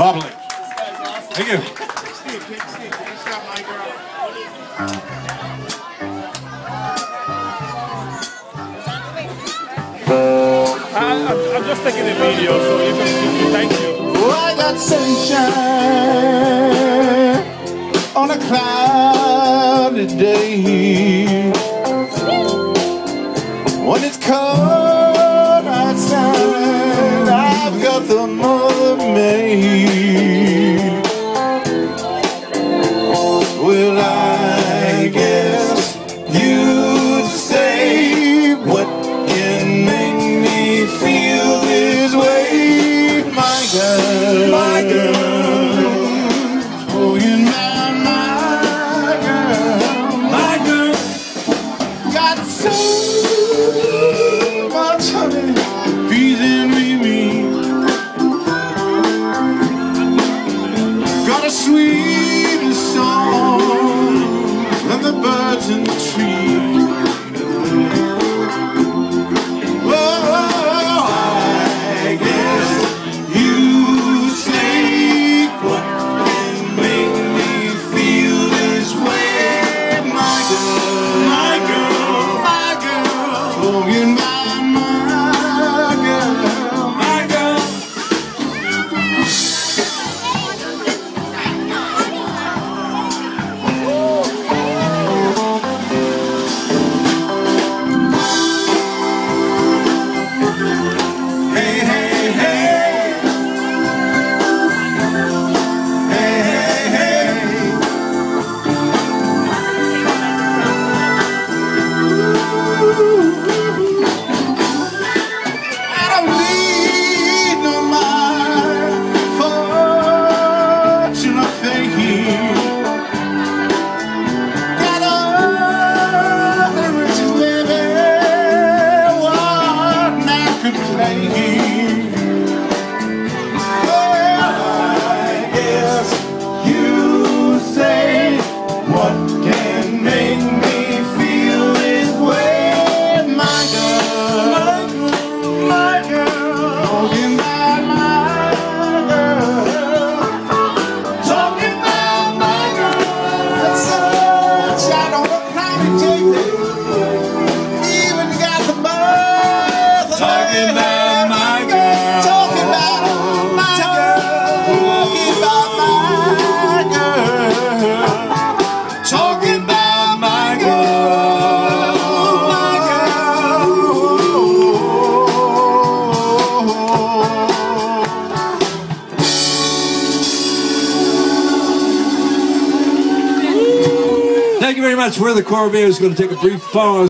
Bubbly. Thank you. I, I'm, I'm just taking a video, so you can see. thank you. Oh, I got sunshine on a cloudy day. When it's cold outside, the birds in the tree. Thank you very much. We're the Corbeers. Going to take a brief pause.